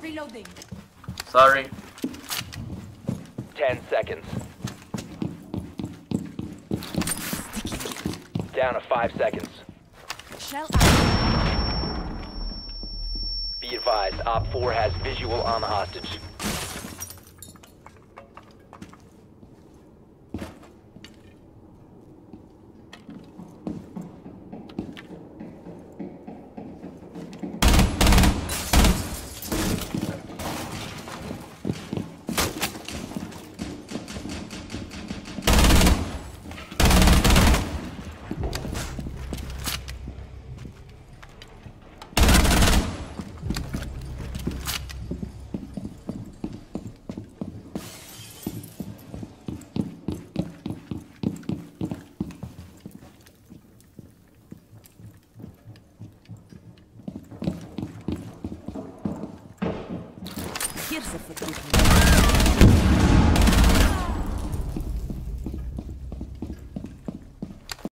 Reloading. Sorry. 10 seconds. Down to 5 seconds. Shell out. Be advised, Op 4 has visual on the hostage. Hier zit het niet.